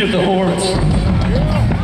of the horns.